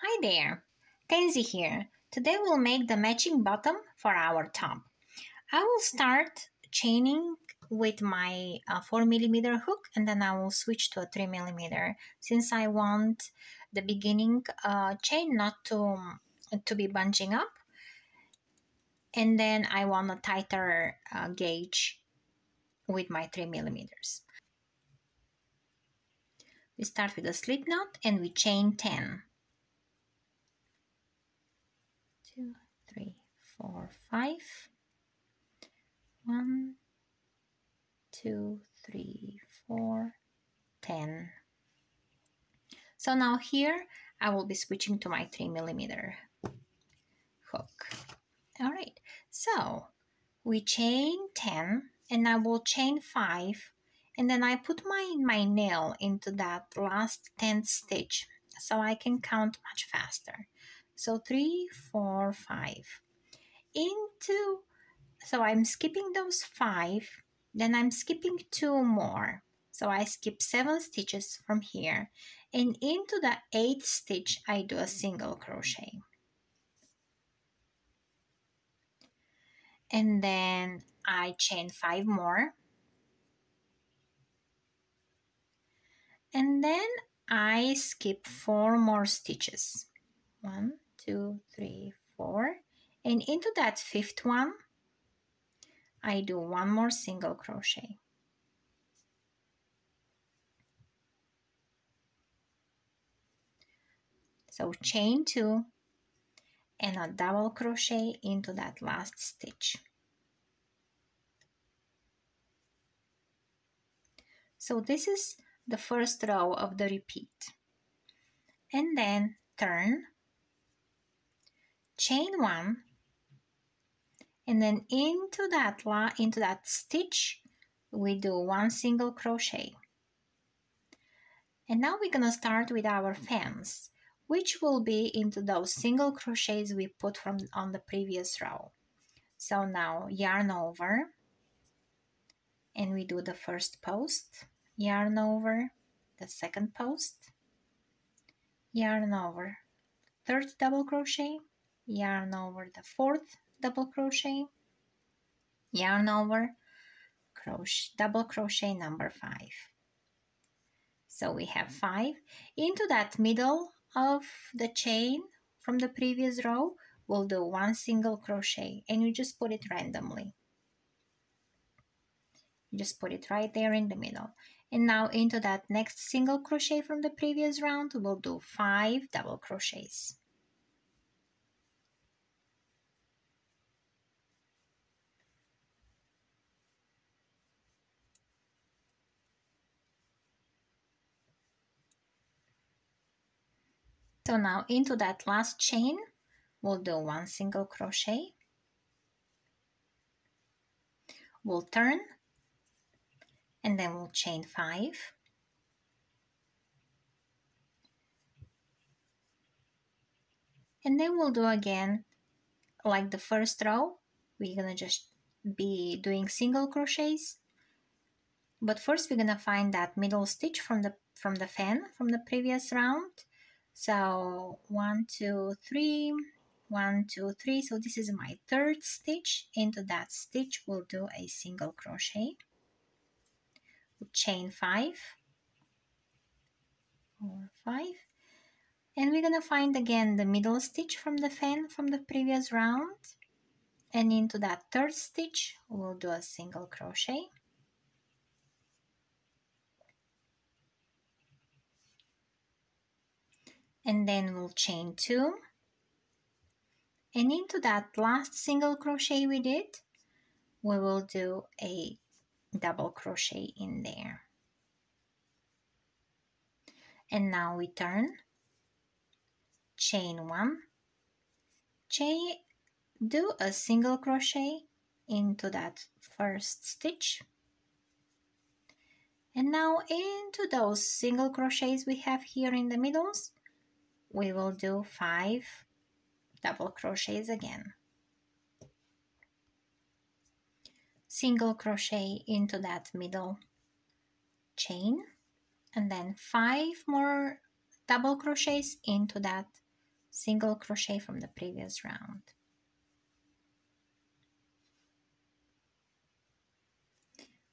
Hi there, Tansy here. Today we'll make the matching bottom for our top. I will start chaining with my uh, 4 millimeter hook and then I will switch to a 3 millimeter since I want the beginning uh, chain not to, to be bunching up and then I want a tighter uh, gauge with my 3 millimeters. We start with a slip knot and we chain 10. two, three, four, five. One, two, three, four, ten. So now here I will be switching to my three millimeter hook. All right, so we chain 10 and I will chain 5 and then I put my, my nail into that last 10th stitch so I can count much faster. So three, four, five. Into, so I'm skipping those five, then I'm skipping two more. So I skip seven stitches from here and into the eighth stitch I do a single crochet. And then I chain five more. And then I skip four more stitches. One, two, three, four. And into that fifth one, I do one more single crochet. So chain two and a double crochet into that last stitch. So this is the first row of the repeat. And then turn chain one and then into that into that stitch we do one single crochet. And now we're gonna start with our fans which will be into those single crochets we put from on the previous row. So now yarn over and we do the first post yarn over the second post yarn over third double crochet yarn over the fourth double crochet yarn over crochet double crochet number five. So we have five. Into that middle of the chain from the previous row we'll do one single crochet and you just put it randomly. You just put it right there in the middle. And now into that next single crochet from the previous round we'll do five double crochets So now into that last chain, we'll do one single crochet. We'll turn and then we'll chain five. And then we'll do again like the first row. We're gonna just be doing single crochets. But first we're gonna find that middle stitch from the from the fan from the previous round so one two three one two three. So this is my third stitch. Into that stitch we'll do a single crochet. Chain five. Four five. And we're gonna find again the middle stitch from the fan from the previous round. And into that third stitch we'll do a single crochet and then we'll chain two. And into that last single crochet we did we will do a double crochet in there. And now we turn chain one. Chain do a single crochet into that first stitch. And now into those single crochets we have here in the middles we will do five double crochets again. Single crochet into that middle chain and then five more double crochets into that single crochet from the previous round.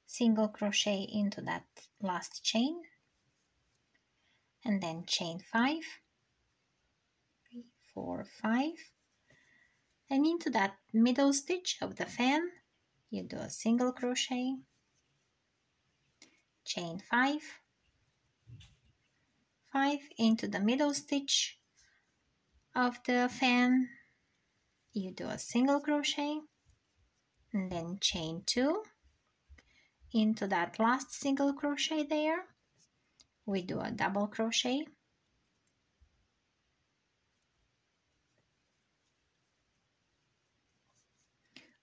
Single crochet into that last chain and then chain five. three four five. And into that middle stitch of the fan you do a single crochet. Chain five. Five into the middle stitch of the fan. You do a single crochet. And then chain two. Into that last single crochet there we do a double crochet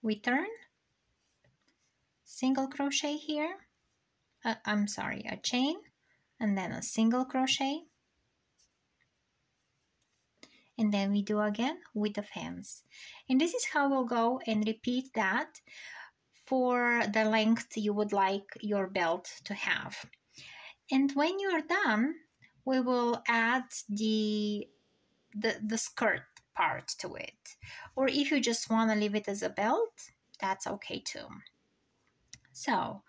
we turn. Single crochet here. Uh, I'm sorry a chain and then a single crochet. And then we do again with the fans. And this is how we'll go and repeat that for the length you would like your belt to have. And when you're done we will add the the, the skirt part to it. Or if you just want to leave it as a belt that's okay too. So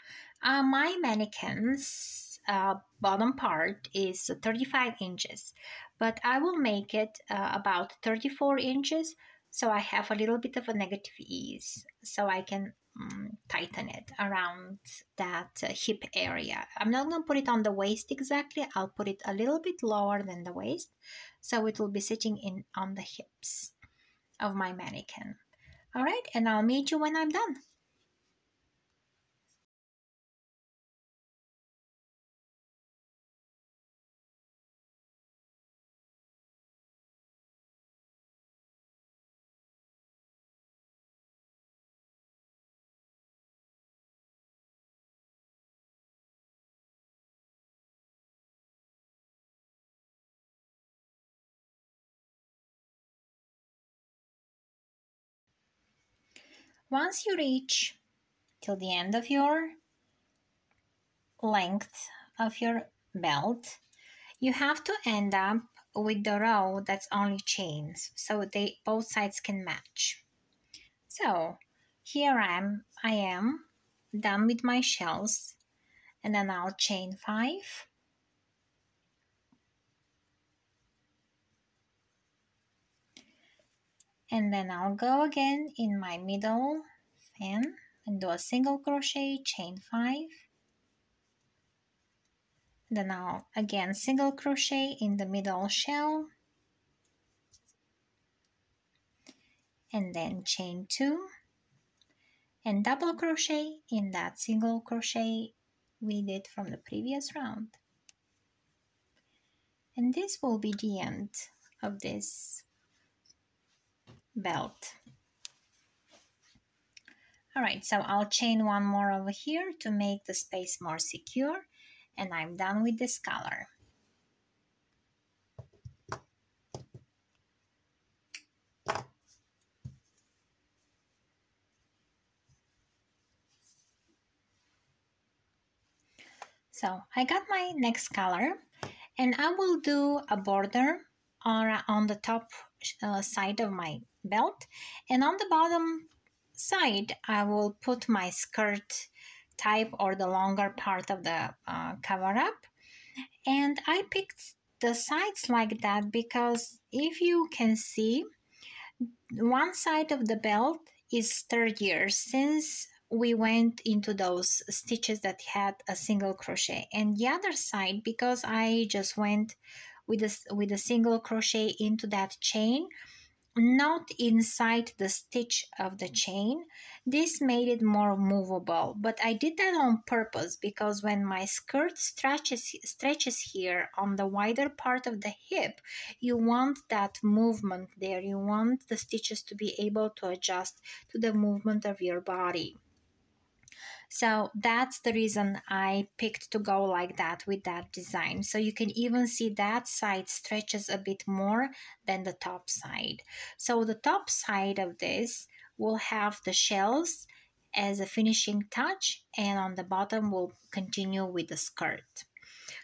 uh, my mannequins uh, bottom part is 35 inches but I will make it uh, about 34 inches so I have a little bit of a negative ease so I can um, tighten it around that uh, hip area. I'm not going to put it on the waist exactly. I'll put it a little bit lower than the waist so it will be sitting in on the hips of my mannequin. All right, and I'll meet you when I'm done. Once you reach till the end of your length of your belt, you have to end up with the row that's only chains so they both sides can match. So here I am, I am done with my shells and then I'll chain five and then I'll go again in my middle fan and do a single crochet chain 5 then I'll again single crochet in the middle shell. And then chain 2 and double crochet in that single crochet we did from the previous round. And this will be the end of this belt. All right, so I'll chain one more over here to make the space more secure and I'm done with this color. So I got my next color and I will do a border on, the top uh, side of my belt. And on the bottom side I will put my skirt type or the longer part of the uh, cover up. And I picked the sides like that because if you can see one side of the belt is sturdier since we went into those stitches that had a single crochet. And the other side because I just went with a, with a single crochet into that chain not inside the stitch of the chain. This made it more movable, but I did that on purpose because when my skirt stretches, stretches here on the wider part of the hip, you want that movement there. You want the stitches to be able to adjust to the movement of your body. So that's the reason I picked to go like that with that design. So you can even see that side stretches a bit more than the top side. So the top side of this will have the shells as a finishing touch and on the bottom will continue with the skirt.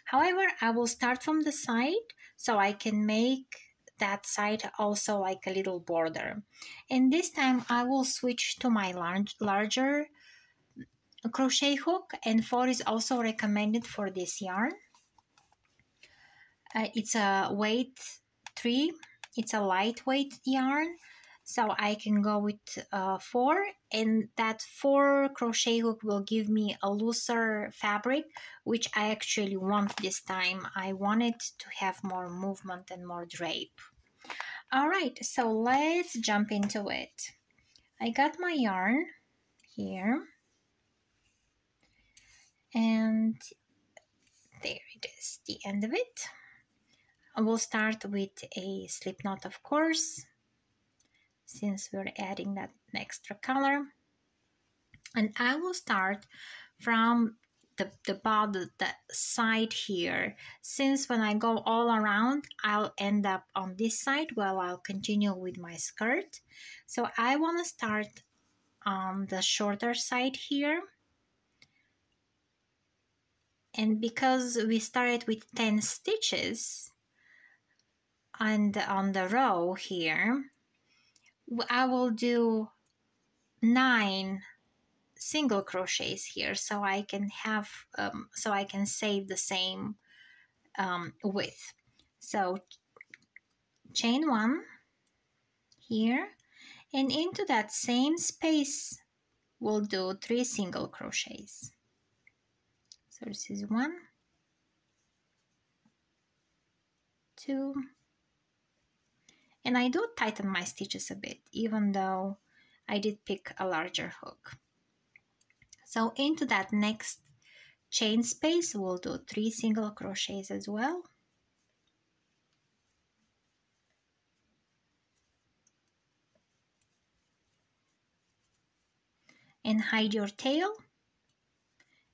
However, I will start from the side so I can make that side also like a little border and this time I will switch to my large, larger crochet hook and 4 is also recommended for this yarn. Uh, it's a weight 3 it's a lightweight yarn so I can go with uh, 4 and that 4 crochet hook will give me a looser fabric which I actually want this time. I wanted to have more movement and more drape. All right so let's jump into it. I got my yarn here and there it is the end of it. I will start with a slip knot of course since we're adding that extra color. And I will start from the, the bottom the side here. Since when I go all around I'll end up on this side while I'll continue with my skirt. So I want to start on the shorter side here and because we started with 10 stitches and on the row here I will do nine single crochets here so I can have um, so I can save the same um, width. So chain one here and into that same space we'll do three single crochets so this is one two and I do tighten my stitches a bit even though I did pick a larger hook. So into that next chain space we'll do three single crochets as well. And hide your tail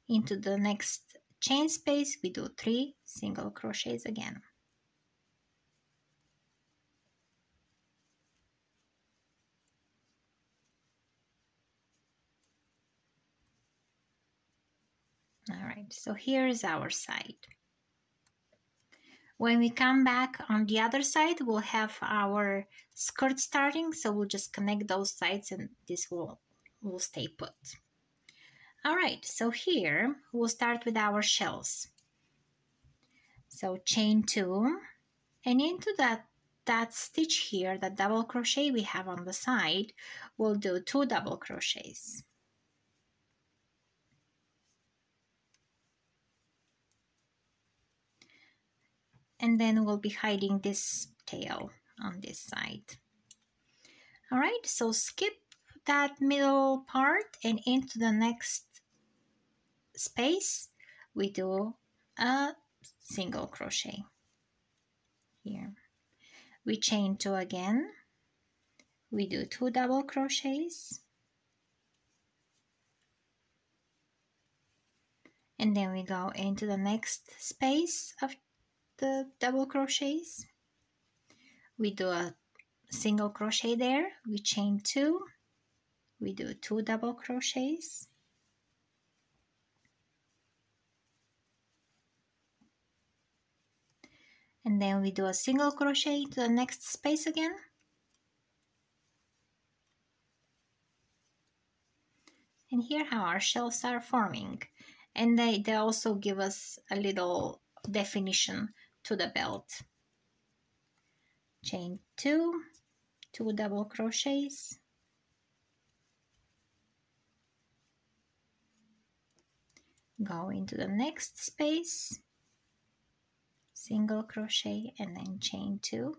into the next chain space we do three single crochets again. All right so here is our side. When we come back on the other side we'll have our skirt starting so we'll just connect those sides and this will will stay put all right, so here we'll start with our shells. So chain two and into that that stitch here, that double crochet we have on the side, we'll do two double crochets. And then we'll be hiding this tail on this side. All right, so skip that middle part and into the next space we do a single crochet here. We chain two again. We do two double crochets. And then we go into the next space of the double crochets. We do a single crochet there. We chain two. We do two double crochets and then we do a single crochet to the next space again. And here how our shells are forming. And they, they also give us a little definition to the belt. Chain two two double crochets. Go into the next space single crochet and then chain two.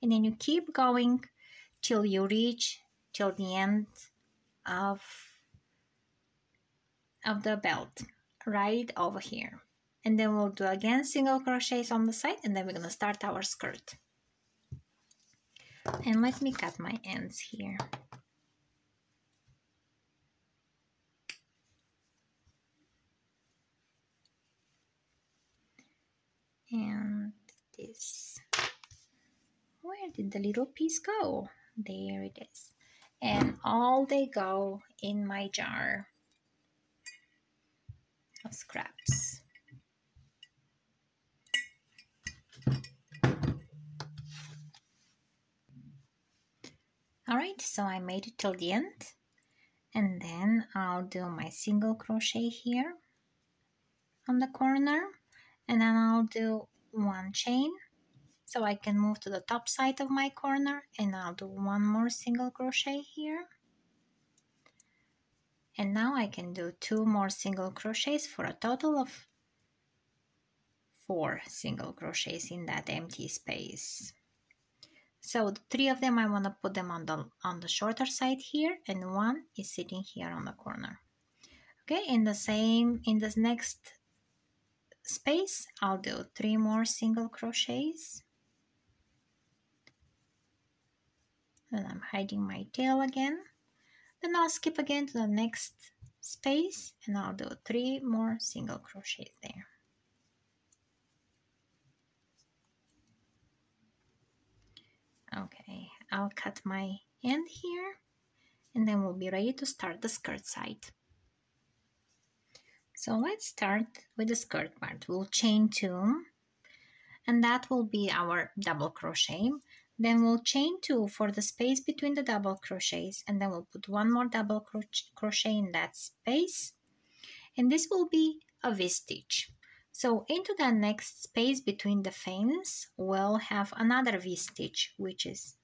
And then you keep going till you reach till the end of of the belt right over here. And then we'll do again single crochets on the side and then we're going to start our skirt. And let me cut my ends here and this. Where did the little piece go? There it is. And all they go in my jar of scraps. Alright, so I made it till the end. And then I'll do my single crochet here on the corner and then I'll do one chain so I can move to the top side of my corner and I'll do one more single crochet here. And now I can do two more single crochets for a total of four single crochets in that empty space. So three of them I want to put them on the on the shorter side here and one is sitting here on the corner. Okay in the same in this next space. I'll do three more single crochets. And I'm hiding my tail again. Then I'll skip again to the next space and I'll do three more single crochets there. Okay I'll cut my end here and then we'll be ready to start the skirt side so let's start with the skirt part. We'll chain two and that will be our double crochet. Then we'll chain two for the space between the double crochets and then we'll put one more double cro crochet in that space. And this will be a V-stitch so into the next space between the fans, we'll have another V-stitch, which is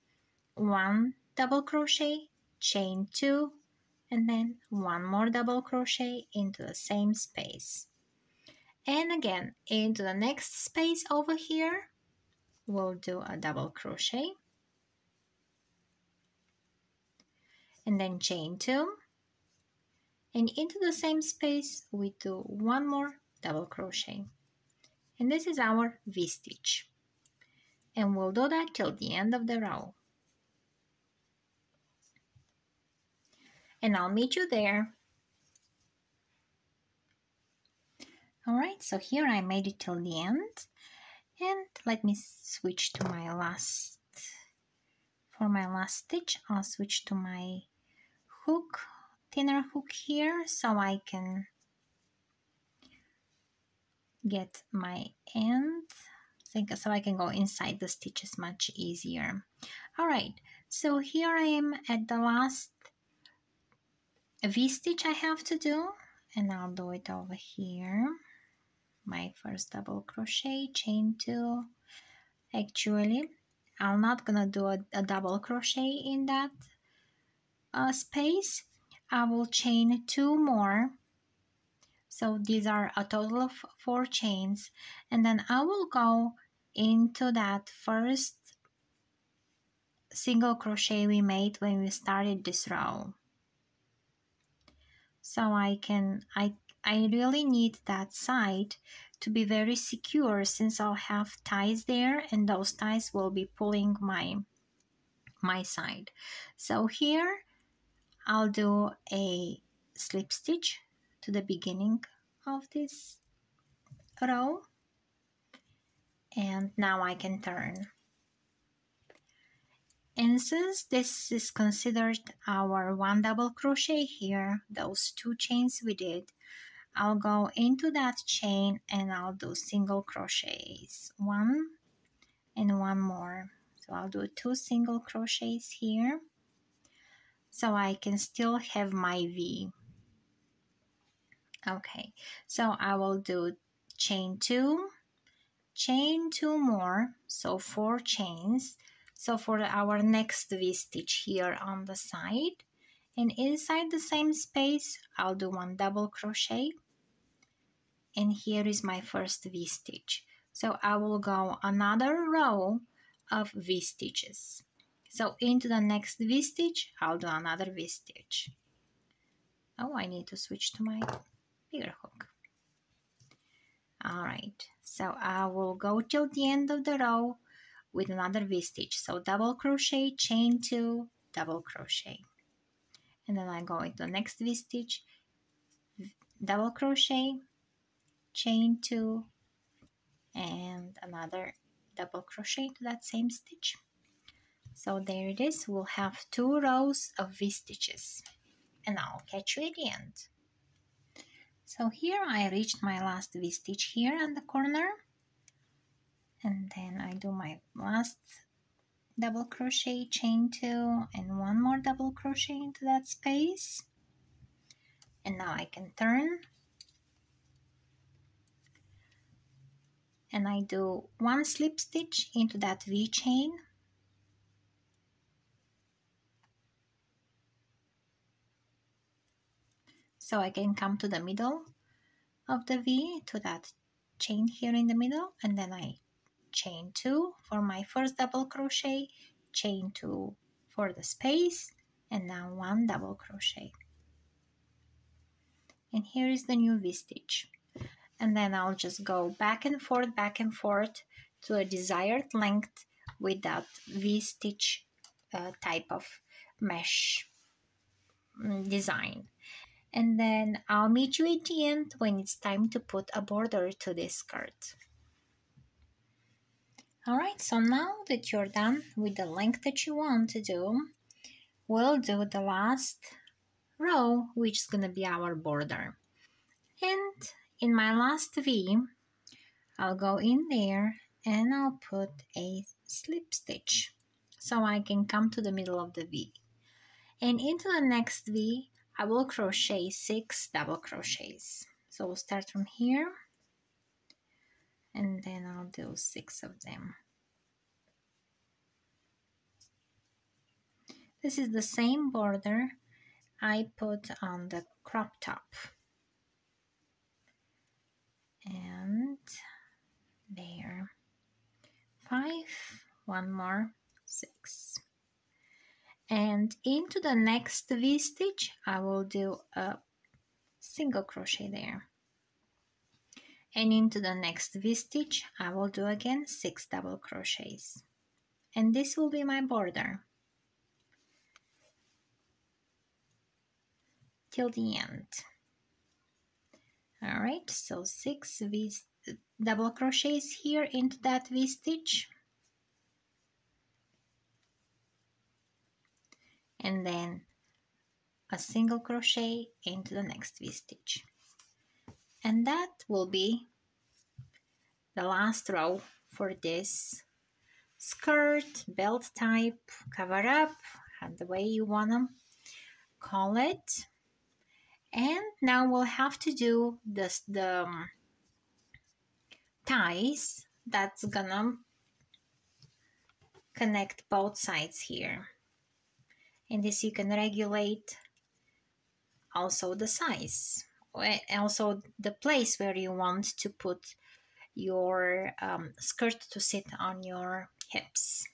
one double crochet, chain two, and then one more double crochet into the same space. And again, into the next space over here, we'll do a double crochet, and then chain two, and into the same space, we do one more double crochet. And this is our V-stitch and we'll do that till the end of the row and I'll meet you there. Alright so here I made it till the end. And let me switch to my last for my last stitch I'll switch to my hook thinner hook here so I can get my end. Think so I can go inside the stitches much easier. All right so here I am at the last V-stitch I have to do and I'll do it over here. My first double crochet chain two. Actually I'm not gonna do a, a double crochet in that uh, space. I will chain two more. So these are a total of four chains and then I will go into that first single crochet we made when we started this row so I can I I really need that side to be very secure since I'll have ties there and those ties will be pulling my my side. So here I'll do a slip stitch to the beginning of this row. And now I can turn and since this is considered our one double crochet here those two chains we did. I'll go into that chain and I'll do single crochets one and one more. So I'll do two single crochets here so I can still have my V. Okay so I will do chain two chain two more so four chains so for our next V-stitch here on the side and inside the same space I'll do one double crochet. And here is my first V-stitch so I will go another row of V-stitches so into the next V-stitch I'll do another V-stitch oh I need to switch to my bigger hook. Alright, so I will go till the end of the row with another V-stitch. So double crochet, chain two, double crochet. And then I go into the next V-stitch, double crochet, chain two, and another double crochet to that same stitch. So there it is, we'll have two rows of V-stitches. And I'll catch you at the end. So here I reached my last V-stitch here on the corner and then I do my last double crochet chain two and one more double crochet into that space. And now I can turn. And I do one slip stitch into that V chain. So I can come to the middle of the V to that chain here in the middle and then I chain two for my first double crochet chain two for the space and now one double crochet. And here is the new V-stitch and then I'll just go back and forth back and forth to a desired length with that V-stitch uh, type of mesh mm, design. And then I'll meet you at the end when it's time to put a border to this skirt. Alright, so now that you're done with the length that you want to do, we'll do the last row, which is going to be our border. And in my last V, I'll go in there and I'll put a slip stitch so I can come to the middle of the V. And into the next V, I will crochet six double crochets. So we'll start from here and then I'll do six of them. This is the same border I put on the crop top. And there, five, one more, six. And into the next v-stitch I will do a single crochet there and into the next v-stitch I will do again six double crochets. And this will be my border. Till the end. All right so six v double crochets here into that v-stitch and then a single crochet into the next V-stitch and that will be the last row for this skirt, belt type, cover up, the way you want to call it. And now we'll have to do this, the um, ties that's gonna connect both sides here and this you can regulate also the size also the place where you want to put your um, skirt to sit on your hips.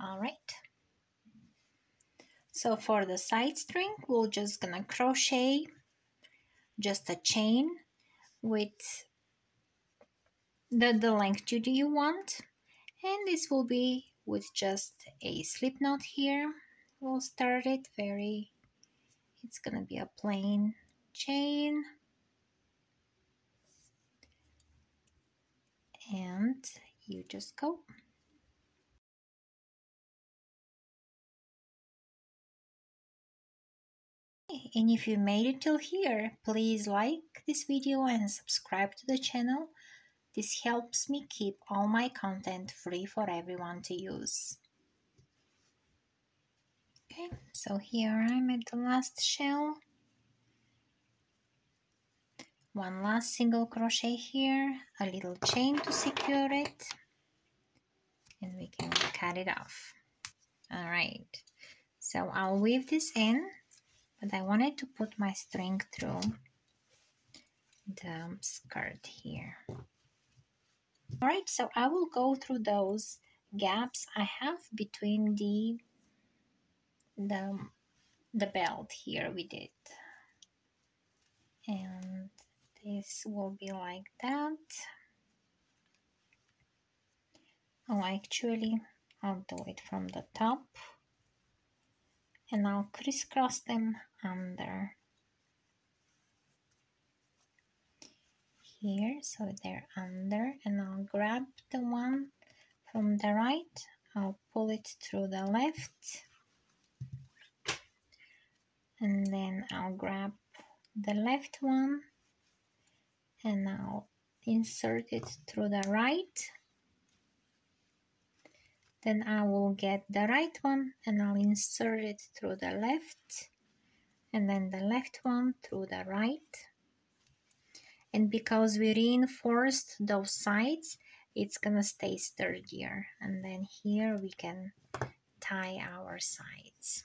All right. So for the side string we're just gonna crochet just a chain with the, the length you do you want. And this will be with just a slip knot here. We'll start it very it's gonna be a plain chain. And you just go. And if you made it till here please like this video and subscribe to the channel. This helps me keep all my content free for everyone to use. Okay, so here I'm at the last shell. One last single crochet here, a little chain to secure it, and we can cut it off. All right, so I'll weave this in, but I wanted to put my string through the skirt here. All right, so I will go through those gaps I have between the the the belt here with it and this will be like that. Oh actually I'll do it from the top. And I'll crisscross them under here so they're under. And I'll grab the one from the right. I'll pull it through the left. And then I'll grab the left one and I'll insert it through the right. Then I will get the right one and I'll insert it through the left. And then the left one through the right. And because we reinforced those sides it's gonna stay sturdier. And then here we can tie our sides.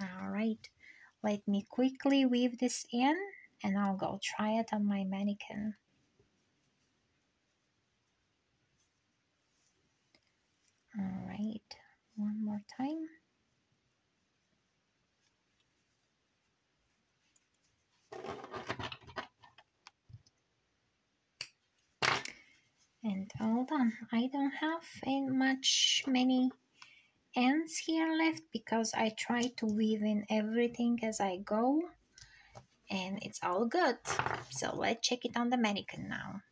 All right let me quickly weave this in and I'll go try it on my mannequin. All right one more time. And all done I don't have in much many ends here left because I try to weave in everything as I go and it's all good. So let's check it on the mannequin now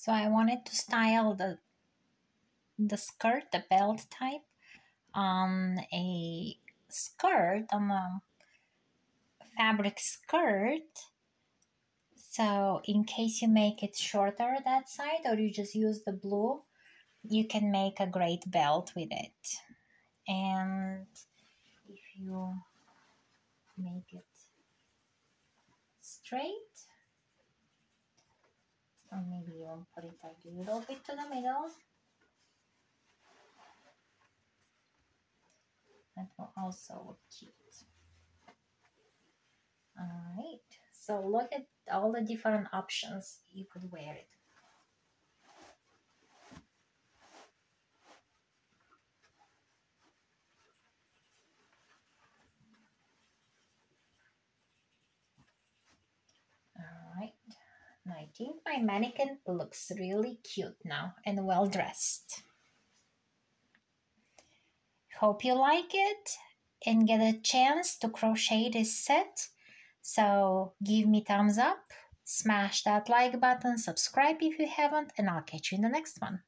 So I wanted to style the the skirt, the belt type, on a skirt, on a fabric skirt. So in case you make it shorter that side or you just use the blue, you can make a great belt with it. And if you make it straight, or maybe even put it a little bit to the middle. That will also look cute. Alright, so look at all the different options you could wear it. I think my mannequin looks really cute now and well dressed. Hope you like it and get a chance to crochet this set. So give me thumbs up, smash that like button, subscribe if you haven't, and I'll catch you in the next one.